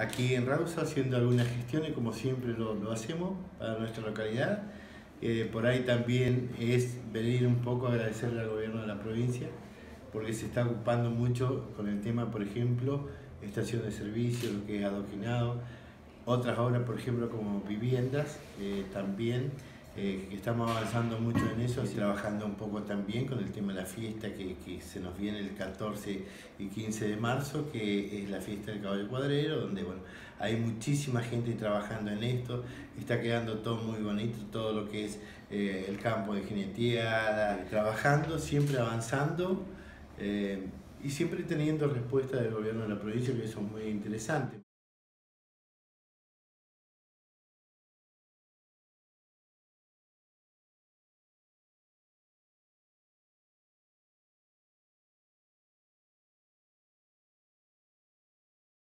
aquí en Rausa haciendo algunas gestiones como siempre lo, hacemos para nuestra localidad. Eh, por ahí también es venir un poco a agradecerle al gobierno de la provincia porque se está ocupando mucho con el tema, por ejemplo, estación de servicio, lo que es adoquinado, otras obras, por ejemplo, como viviendas, eh, también eh, estamos avanzando mucho en eso trabajando un poco también con el tema de la fiesta que, que, se nos viene el 14 y 15 de marzo, que es la fiesta del caballo cuadrero, donde bueno, hay muchísima gente trabajando en esto, está quedando todo muy bonito, todo lo que es eh, el campo de jineteada, trabajando, siempre avanzando eh, y siempre teniendo respuesta del gobierno de la provincia, que eso es muy interesante.